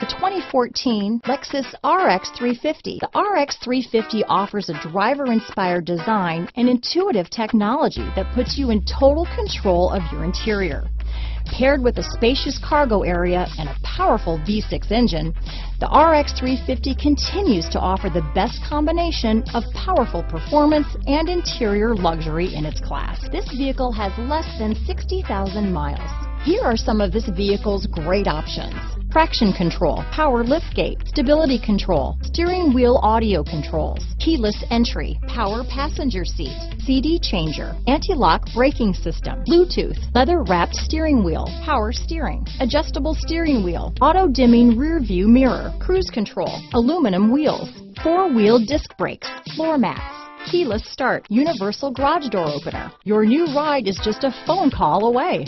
The 2014 Lexus RX 350. The RX 350 offers a driver-inspired design and intuitive technology that puts you in total control of your interior. Paired with a spacious cargo area and a powerful V6 engine, the RX 350 continues to offer the best combination of powerful performance and interior luxury in its class. This vehicle has less than 60,000 miles. Here are some of this vehicle's great options traction control, power liftgate, stability control, steering wheel audio controls, keyless entry, power passenger seat, CD changer, anti-lock braking system, Bluetooth, leather wrapped steering wheel, power steering, adjustable steering wheel, auto dimming rear view mirror, cruise control, aluminum wheels, four wheel disc brakes, floor mats, keyless start, universal garage door opener. Your new ride is just a phone call away.